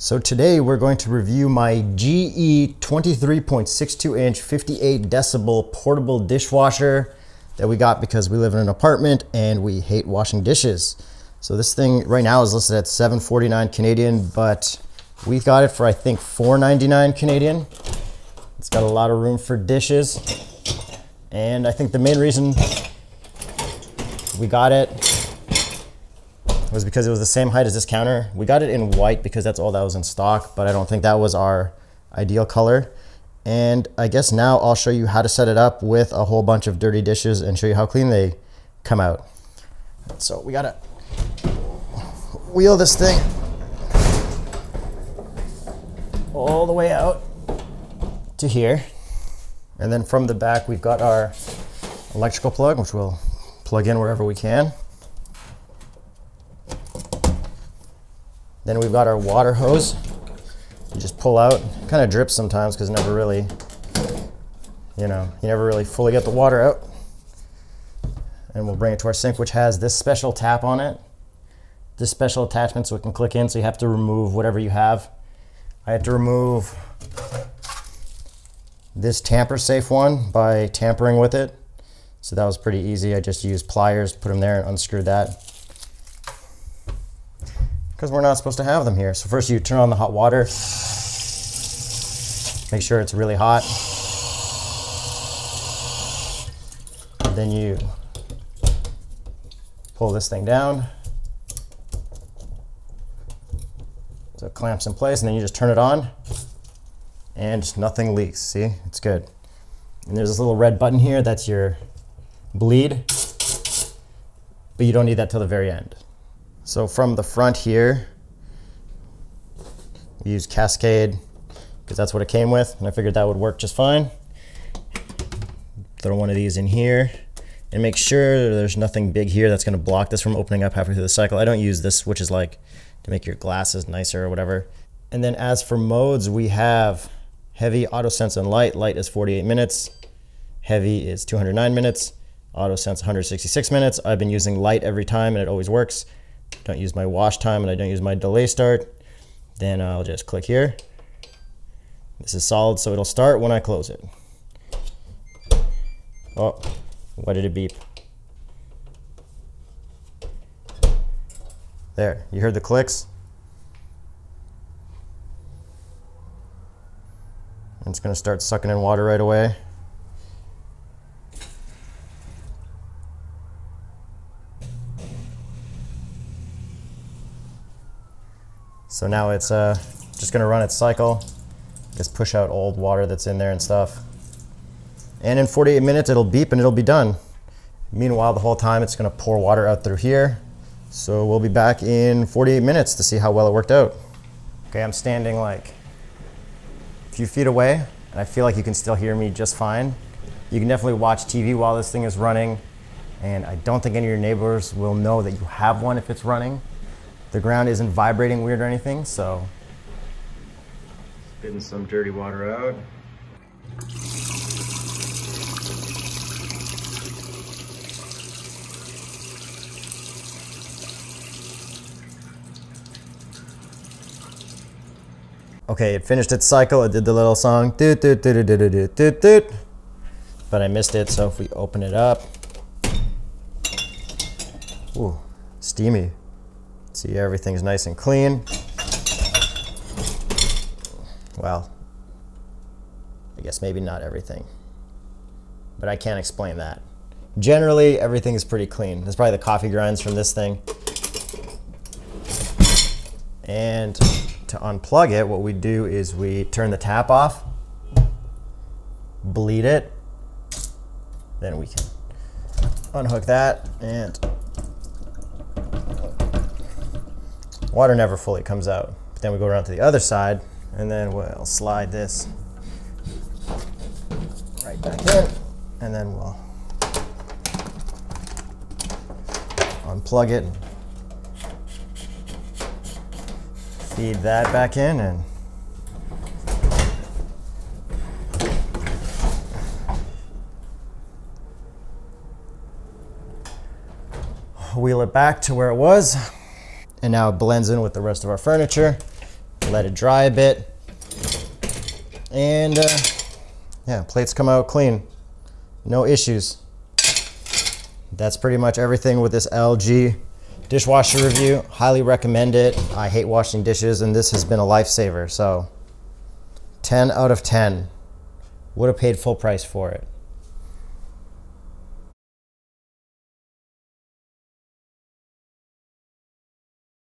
So today we're going to review my GE 23.62 inch 58 decibel portable dishwasher that we got because we live in an apartment and we hate washing dishes. So this thing right now is listed at 749 Canadian, but we got it for I think 499 Canadian. It's got a lot of room for dishes. And I think the main reason we got it was because it was the same height as this counter. We got it in white because that's all that was in stock, but I don't think that was our ideal color. And I guess now I'll show you how to set it up with a whole bunch of dirty dishes and show you how clean they come out. So we gotta wheel this thing all the way out to here. And then from the back, we've got our electrical plug, which we'll plug in wherever we can. Then we've got our water hose. You just pull out, kind of drips sometimes because never really, you know, you never really fully get the water out. And we'll bring it to our sink, which has this special tap on it. This special attachment so it can click in, so you have to remove whatever you have. I had to remove this tamper safe one by tampering with it. So that was pretty easy. I just used pliers, put them there and unscrewed that because we're not supposed to have them here. So first you turn on the hot water, make sure it's really hot. And then you pull this thing down. So it clamps in place and then you just turn it on and nothing leaks. See, it's good. And there's this little red button here, that's your bleed, but you don't need that till the very end. So from the front here, we use Cascade because that's what it came with, and I figured that would work just fine. Throw one of these in here and make sure there's nothing big here that's gonna block this from opening up halfway through the cycle. I don't use this, which is like to make your glasses nicer or whatever. And then as for modes, we have heavy, auto sense, and light. Light is 48 minutes. Heavy is 209 minutes. Auto sense 166 minutes. I've been using light every time and it always works don't use my wash time and I don't use my delay start, then I'll just click here. This is solid, so it'll start when I close it. Oh, why did it beep? There, you heard the clicks? It's gonna start sucking in water right away. So now it's uh, just gonna run its cycle, just push out old water that's in there and stuff. And in 48 minutes, it'll beep and it'll be done. Meanwhile, the whole time it's gonna pour water out through here. So we'll be back in 48 minutes to see how well it worked out. Okay, I'm standing like a few feet away and I feel like you can still hear me just fine. You can definitely watch TV while this thing is running and I don't think any of your neighbors will know that you have one if it's running. The ground isn't vibrating weird or anything, so. Spitting some dirty water out. Okay, it finished its cycle. It did the little song, doot, doot, doot, doot, doot, doot, doot, doot. But I missed it, so if we open it up, ooh, steamy. See, everything's nice and clean. Well, I guess maybe not everything, but I can't explain that. Generally, everything is pretty clean. There's probably the coffee grinds from this thing. And to unplug it, what we do is we turn the tap off, bleed it, then we can unhook that and Water never fully comes out. But then we go around to the other side and then we'll slide this right back in and then we'll unplug it and feed that back in and wheel it back to where it was and now it blends in with the rest of our furniture. let it dry a bit. And uh, yeah, plates come out clean. No issues. That's pretty much everything with this LG dishwasher review. Highly recommend it. I hate washing dishes and this has been a lifesaver. So 10 out of 10. Would have paid full price for it.